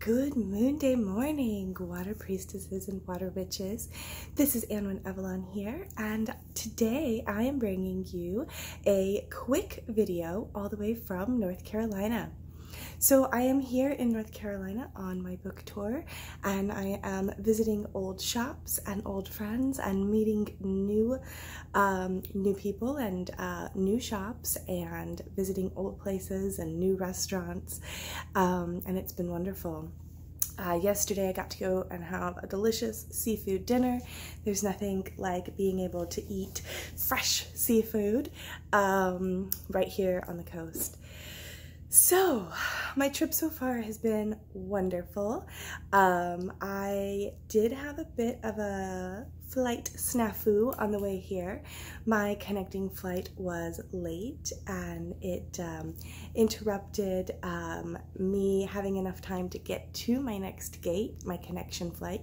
Good moon day morning, water priestesses and water witches. This is Annwyn Avalon here, and today I am bringing you a quick video all the way from North Carolina. So I am here in North Carolina on my book tour and I am visiting old shops and old friends and meeting new um, new people and uh, new shops and visiting old places and new restaurants um, and it's been wonderful. Uh, yesterday I got to go and have a delicious seafood dinner. There's nothing like being able to eat fresh seafood um, right here on the coast. So, my trip so far has been wonderful. Um, I did have a bit of a flight snafu on the way here. My connecting flight was late and it um, interrupted um, me having enough time to get to my next gate, my connection flight.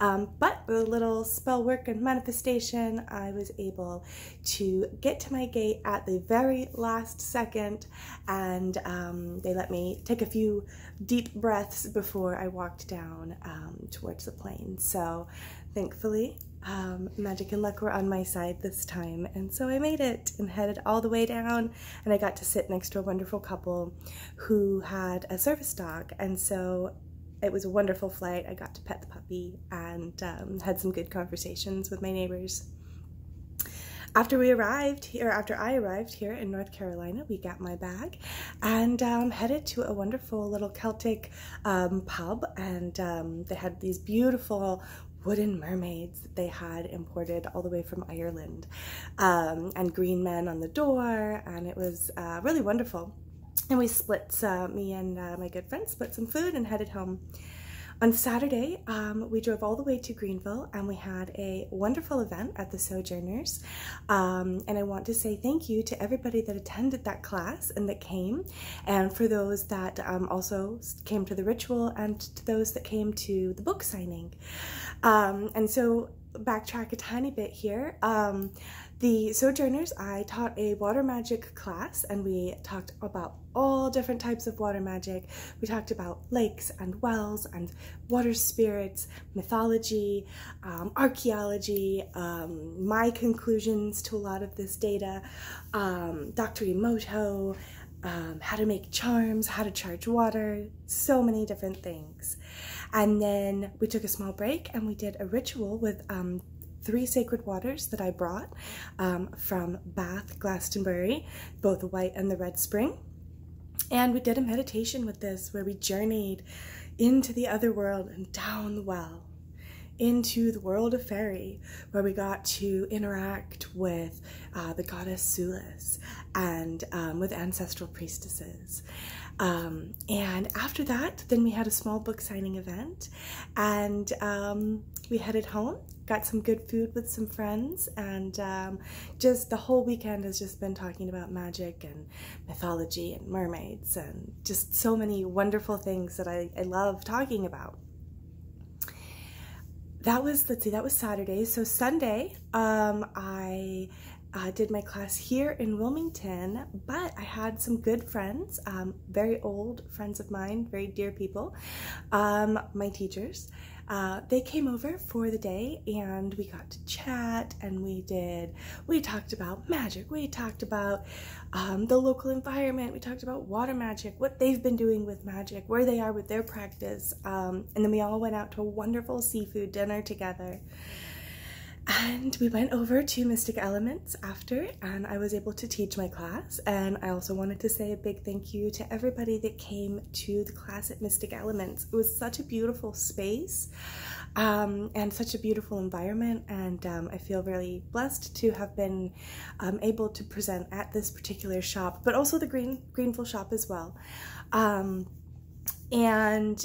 Um, but with a little spell work and manifestation, I was able to get to my gate at the very last second and um, they let me take a few deep breaths before I walked down um, towards the plane. So thankfully, um, magic and luck were on my side this time. And so I made it and headed all the way down and I got to sit next to a wonderful couple who had a service dog. And so it was a wonderful flight. I got to pet the puppy and um, had some good conversations with my neighbors. After we arrived here, after I arrived here in North Carolina, we got my bag and um, headed to a wonderful little Celtic um, pub. And um, they had these beautiful wooden mermaids that they had imported all the way from Ireland um, and green men on the door. And it was uh, really wonderful. And we split, uh, me and uh, my good friend split some food and headed home. On Saturday, um, we drove all the way to Greenville and we had a wonderful event at the Sojourners. Um, and I want to say thank you to everybody that attended that class and that came, and for those that um, also came to the ritual and to those that came to the book signing. Um, and so, backtrack a tiny bit here. The Sojourners, I taught a water magic class and we talked about all different types of water magic. We talked about lakes and wells and water spirits, mythology, um, archaeology, um, my conclusions to a lot of this data, um, Dr. Emoto, um, how to make charms, how to charge water, so many different things. And then we took a small break and we did a ritual with um, three sacred waters that I brought um, from Bath, Glastonbury, both the white and the red spring. And we did a meditation with this where we journeyed into the other world and down the well into the world of fairy, where we got to interact with uh, the goddess Sulis and um, with ancestral priestesses. Um, and after that, then we had a small book signing event, and um, we headed home got some good food with some friends, and um, just the whole weekend has just been talking about magic and mythology and mermaids and just so many wonderful things that I, I love talking about. That was, let's see, that was Saturday. So Sunday, um, I uh, did my class here in Wilmington, but I had some good friends, um, very old friends of mine, very dear people, um, my teachers, uh, they came over for the day and we got to chat and we did, we talked about magic, we talked about um, the local environment, we talked about water magic, what they've been doing with magic, where they are with their practice, um, and then we all went out to a wonderful seafood dinner together. And we went over to Mystic Elements after, and I was able to teach my class. And I also wanted to say a big thank you to everybody that came to the class at Mystic Elements. It was such a beautiful space um, and such a beautiful environment, and um, I feel really blessed to have been um, able to present at this particular shop, but also the Green Greenville shop as well. Um, and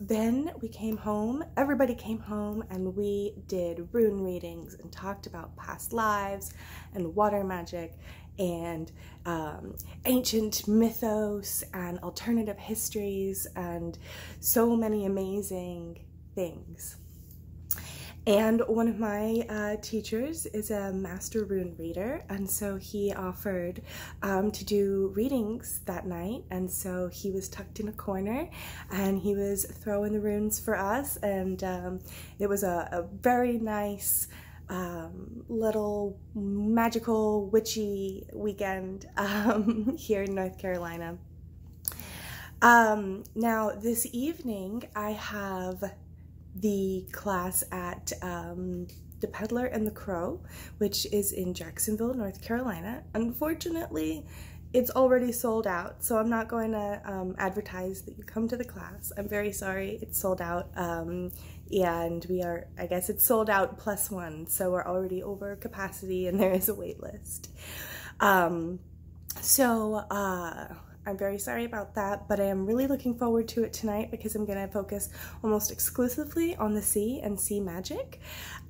then we came home, everybody came home, and we did rune readings and talked about past lives and water magic and um, ancient mythos and alternative histories and so many amazing things. And one of my uh, teachers is a master rune reader, and so he offered um, to do readings that night. And so he was tucked in a corner and he was throwing the runes for us. And um, it was a, a very nice, um, little magical witchy weekend um, here in North Carolina. Um, now, this evening I have the class at um, The Peddler and the Crow, which is in Jacksonville, North Carolina. Unfortunately, it's already sold out, so I'm not going to um, advertise that you come to the class. I'm very sorry, it's sold out. Um, and we are, I guess it's sold out plus one, so we're already over capacity and there is a wait list. Um, so, uh, I'm very sorry about that, but I am really looking forward to it tonight because I'm going to focus almost exclusively on the sea and sea magic.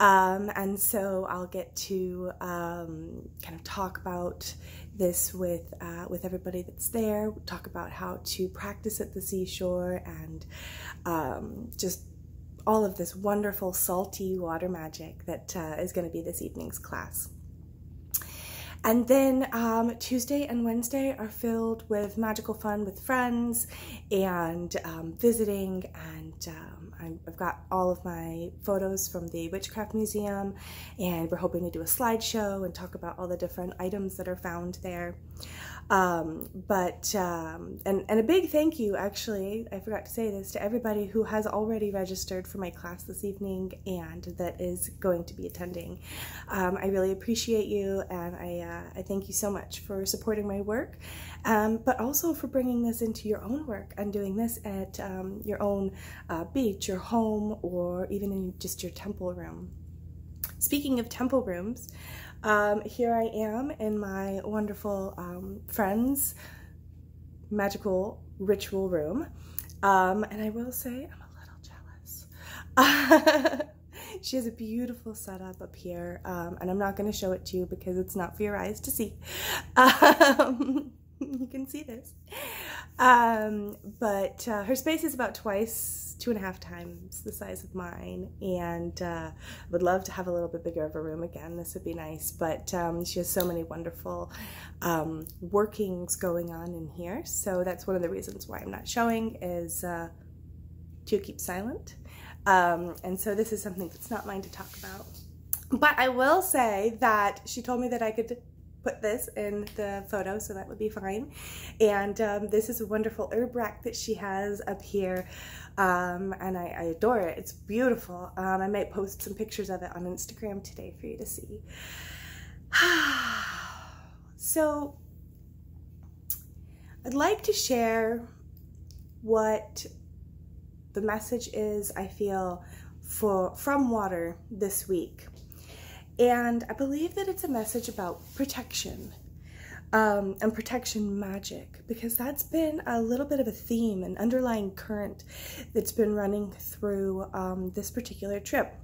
Um, and so I'll get to um, kind of talk about this with uh, with everybody that's there, talk about how to practice at the seashore and um, just all of this wonderful salty water magic that uh, is going to be this evening's class. And then um, Tuesday and Wednesday are filled with magical fun with friends and um, visiting. And um, I've got all of my photos from the Witchcraft Museum, and we're hoping to do a slideshow and talk about all the different items that are found there. Um, but, um, and, and a big thank you, actually, I forgot to say this, to everybody who has already registered for my class this evening and that is going to be attending. Um, I really appreciate you and I, uh, I thank you so much for supporting my work, um, but also for bringing this into your own work and doing this at um, your own uh, beach, your home, or even in just your temple room. Speaking of temple rooms, um, here I am in my wonderful um, friend's magical ritual room. Um, and I will say I'm a little jealous. she has a beautiful setup up here, um, and I'm not going to show it to you because it's not for your eyes to see. You can see this. Um, but uh, her space is about twice, two and a half times the size of mine, and uh, would love to have a little bit bigger of a room again. This would be nice, but um, she has so many wonderful um, workings going on in here, so that's one of the reasons why I'm not showing is uh, to keep silent. Um, and so this is something that's not mine to talk about. But I will say that she told me that I could put this in the photo, so that would be fine. And um, this is a wonderful herb rack that she has up here, um, and I, I, adore it. It's beautiful. Um, I might post some pictures of it on Instagram today for you to see. so, I'd like to share what the message is I feel for from water this week. And I believe that it's a message about protection um, and protection magic because that's been a little bit of a theme, an underlying current that's been running through um, this particular trip.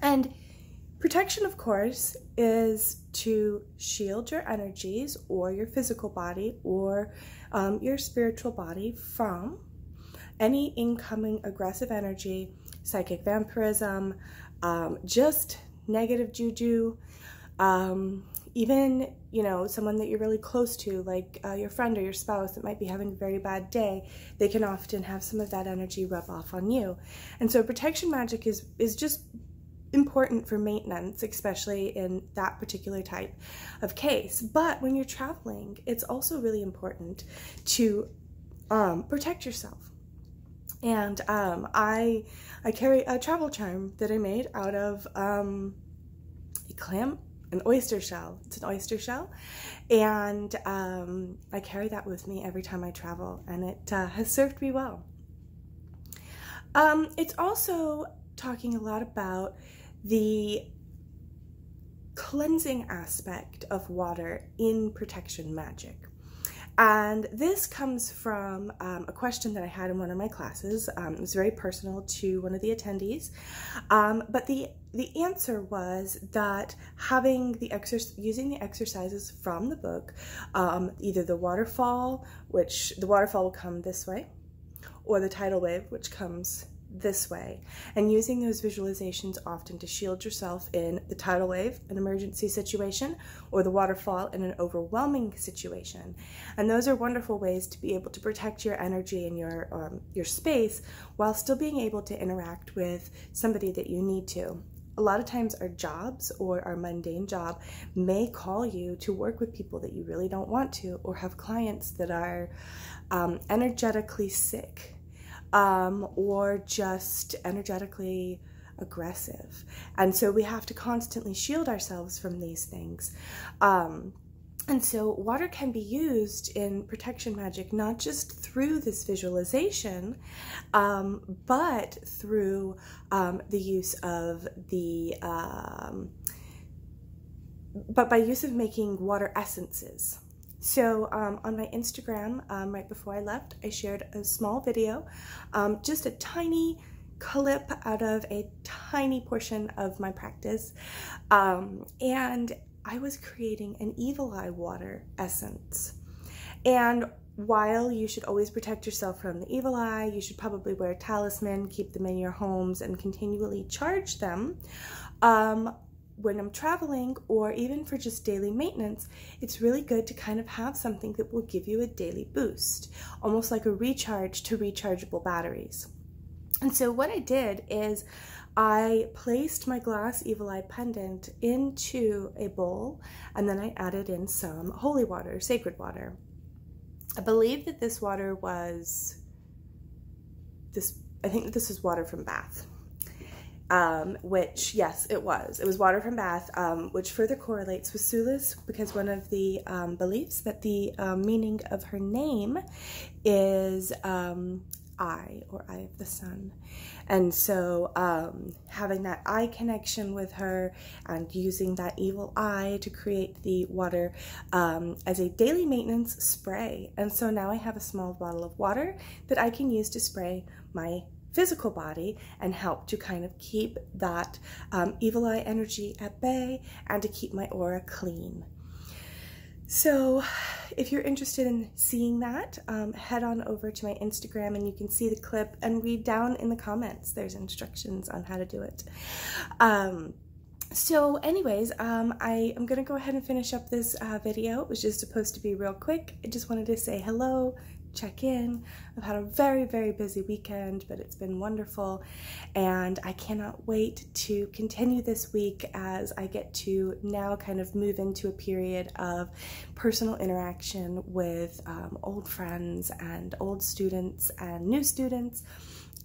And protection, of course, is to shield your energies or your physical body or um, your spiritual body from any incoming aggressive energy, psychic vampirism, um, just negative juju, um, even you know someone that you're really close to, like uh, your friend or your spouse that might be having a very bad day, they can often have some of that energy rub off on you, and so protection magic is is just important for maintenance, especially in that particular type of case. But when you're traveling, it's also really important to um, protect yourself. And um, I I carry a travel charm that I made out of um, a clam, an oyster shell. It's an oyster shell. And um, I carry that with me every time I travel, and it uh, has served me well. Um, it's also talking a lot about the cleansing aspect of water in protection magic. And this comes from um, a question that I had in one of my classes. Um, it was very personal to one of the attendees. Um, but the, the answer was that having the exercise, using the exercises from the book, um, either the waterfall, which the waterfall will come this way, or the tidal wave, which comes this way. And using those visualizations often to shield yourself in the tidal wave, an emergency situation, or the waterfall in an overwhelming situation. And those are wonderful ways to be able to protect your energy and your, um, your space while still being able to interact with somebody that you need to. A lot of times our jobs or our mundane job may call you to work with people that you really don't want to or have clients that are um, energetically sick um, or just energetically aggressive. And so we have to constantly shield ourselves from these things. Um, and so water can be used in protection magic, not just through this visualization, um, but through um, the use of the, um, but by use of making water essences. So um, on my Instagram, um, right before I left, I shared a small video, um, just a tiny clip out of a tiny portion of my practice. and I was creating an evil eye water essence. And while you should always protect yourself from the evil eye, you should probably wear a talisman, keep them in your homes, and continually charge them. Um, when I'm traveling or even for just daily maintenance, it's really good to kind of have something that will give you a daily boost, almost like a recharge to rechargeable batteries. And so what I did is I placed my glass evil eye pendant into a bowl and then I added in some holy water, sacred water. I believe that this water was this I think this is water from Bath. Um, which yes, it was. It was water from Bath, um, which further correlates with Sulis because one of the um, beliefs that the um, meaning of her name is um, eye or eye of the sun. And so um, having that eye connection with her and using that evil eye to create the water um, as a daily maintenance spray. And so now I have a small bottle of water that I can use to spray my physical body and help to kind of keep that um, evil eye energy at bay and to keep my aura clean. So if you're interested in seeing that, um, head on over to my Instagram and you can see the clip and read down in the comments. There's instructions on how to do it. Um, so anyways, um, I am going to go ahead and finish up this uh, video. It was just supposed to be real quick. I just wanted to say hello, check in. I've had a very, very busy weekend, but it's been wonderful. And I cannot wait to continue this week as I get to now kind of move into a period of personal interaction with um, old friends and old students and new students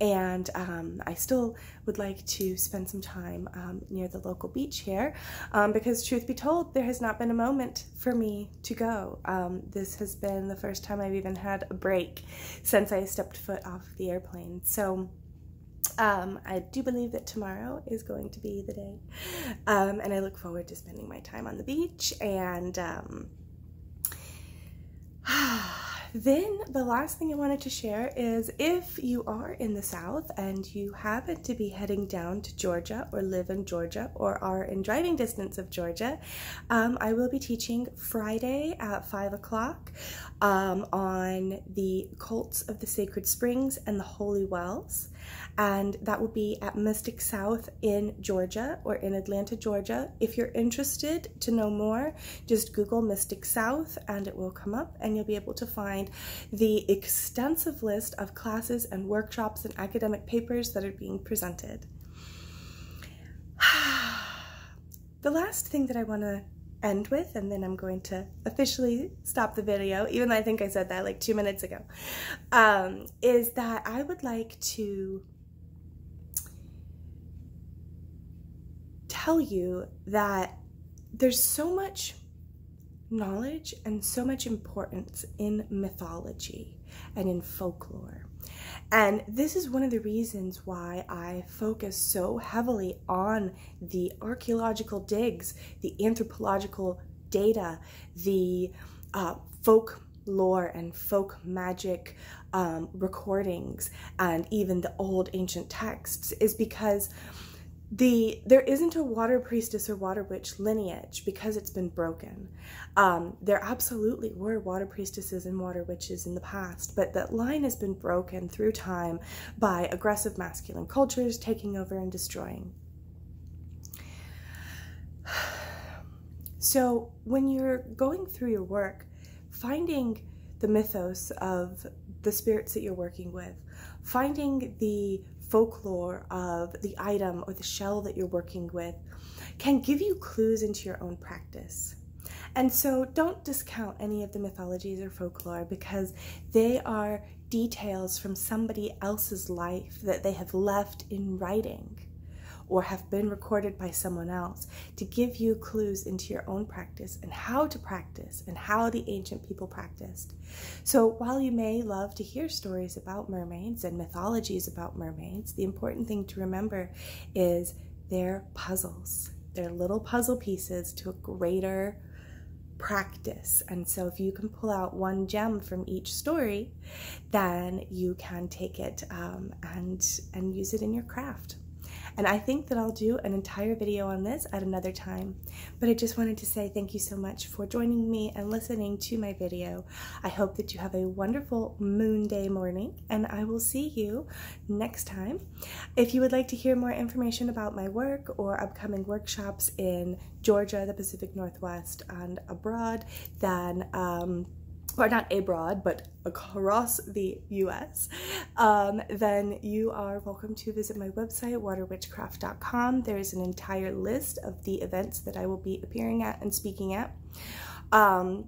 and um, I still would like to spend some time um, near the local beach here um, because truth be told there has not been a moment for me to go. Um, this has been the first time I've even had a break since I stepped foot off the airplane. So um, I do believe that tomorrow is going to be the day. Um, and I look forward to spending my time on the beach and Then the last thing I wanted to share is if you are in the South and you happen to be heading down to Georgia or live in Georgia or are in driving distance of Georgia, um, I will be teaching Friday at 5 o'clock um, on the cults of the sacred springs and the holy wells and that will be at Mystic South in Georgia or in Atlanta, Georgia. If you're interested to know more, just Google Mystic South and it will come up and you'll be able to find the extensive list of classes and workshops and academic papers that are being presented. the last thing that I want to end with, and then I'm going to officially stop the video, even though I think I said that like two minutes ago, um, is that I would like to tell you that there's so much knowledge and so much importance in mythology and in folklore. And this is one of the reasons why I focus so heavily on the archaeological digs, the anthropological data, the uh, folk lore and folk magic um, recordings, and even the old ancient texts, is because the there isn't a water priestess or water witch lineage because it's been broken. Um, there absolutely were water priestesses and water witches in the past, but that line has been broken through time by aggressive masculine cultures taking over and destroying. So when you're going through your work, finding the mythos of the spirits that you're working with, finding the folklore of the item or the shell that you're working with can give you clues into your own practice. And so don't discount any of the mythologies or folklore because they are details from somebody else's life that they have left in writing or have been recorded by someone else to give you clues into your own practice and how to practice and how the ancient people practiced. So while you may love to hear stories about mermaids and mythologies about mermaids, the important thing to remember is they're puzzles. They're little puzzle pieces to a greater practice. And so if you can pull out one gem from each story, then you can take it um, and, and use it in your craft. And I think that I'll do an entire video on this at another time. But I just wanted to say thank you so much for joining me and listening to my video. I hope that you have a wonderful moon day morning and I will see you next time. If you would like to hear more information about my work or upcoming workshops in Georgia, the Pacific Northwest, and abroad, then um, or not abroad, but across the US, um, then you are welcome to visit my website, waterwitchcraft.com. There is an entire list of the events that I will be appearing at and speaking at. Um,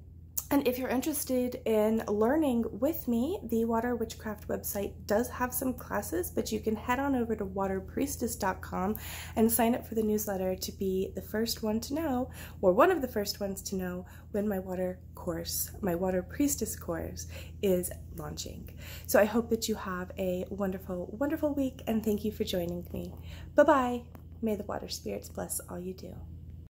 and if you're interested in learning with me, the Water Witchcraft website does have some classes, but you can head on over to waterpriestess.com and sign up for the newsletter to be the first one to know, or one of the first ones to know, when my water course, my Water Priestess course, is launching. So I hope that you have a wonderful, wonderful week, and thank you for joining me. Bye bye. May the water spirits bless all you do.